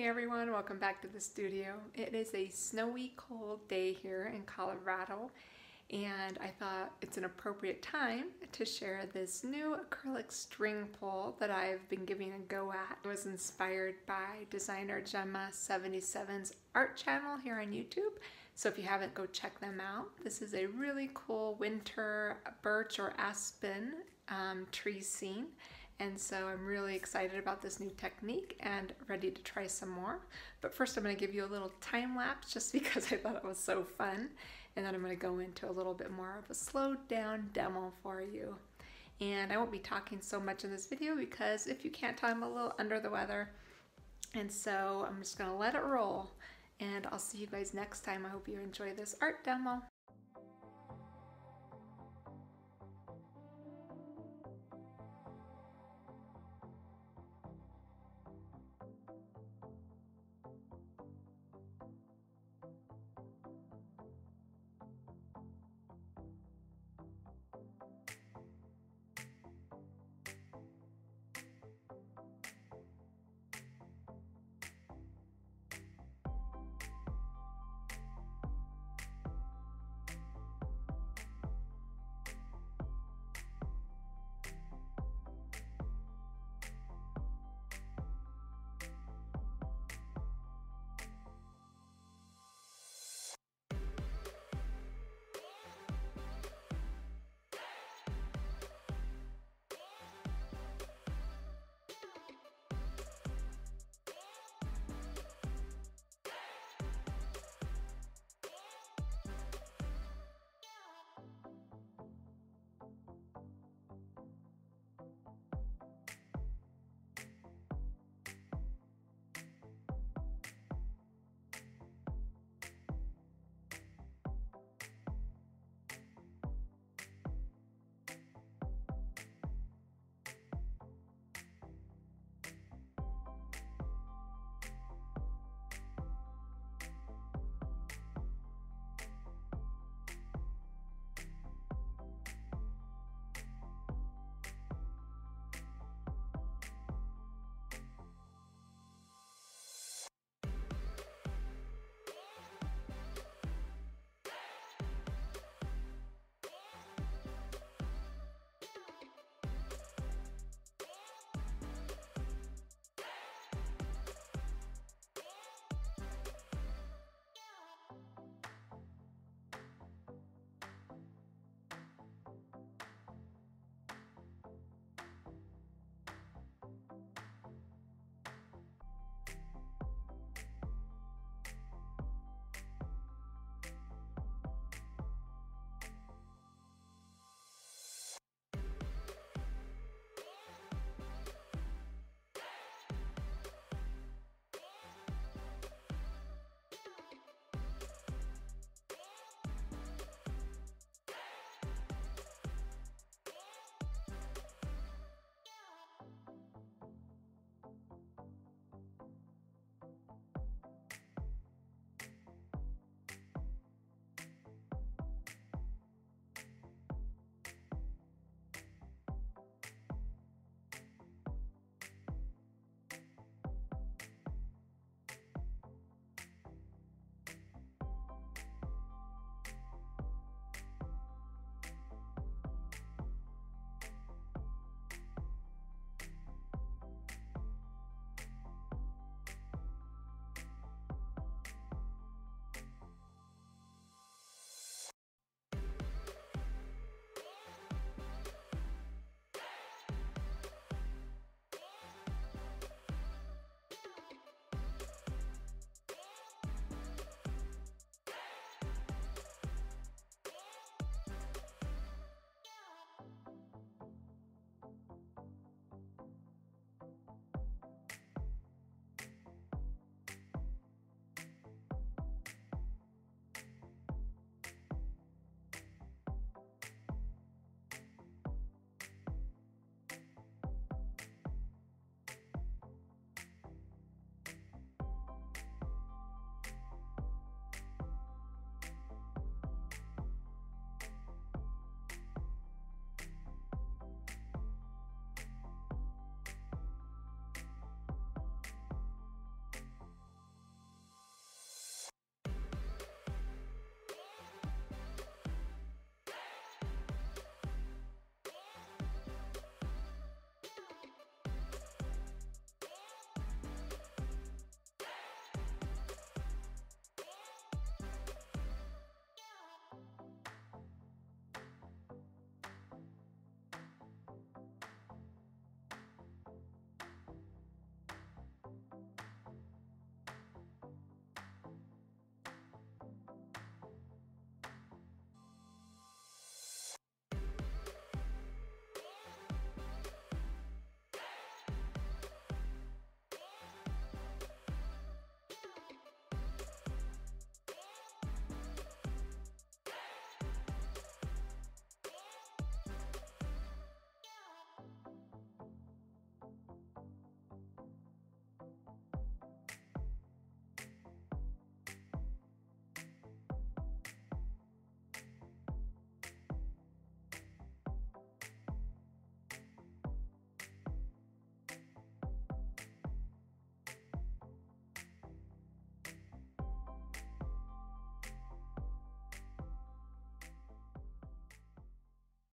Hey everyone, welcome back to the studio. It is a snowy cold day here in Colorado and I thought it's an appropriate time to share this new acrylic string pull that I've been giving a go at. It was inspired by designer Gemma77's art channel here on YouTube. So if you haven't, go check them out. This is a really cool winter birch or aspen um, tree scene and so I'm really excited about this new technique and ready to try some more. But first I'm gonna give you a little time lapse just because I thought it was so fun. And then I'm gonna go into a little bit more of a slowed down demo for you. And I won't be talking so much in this video because if you can't tell, I'm a little under the weather. And so I'm just gonna let it roll and I'll see you guys next time. I hope you enjoy this art demo.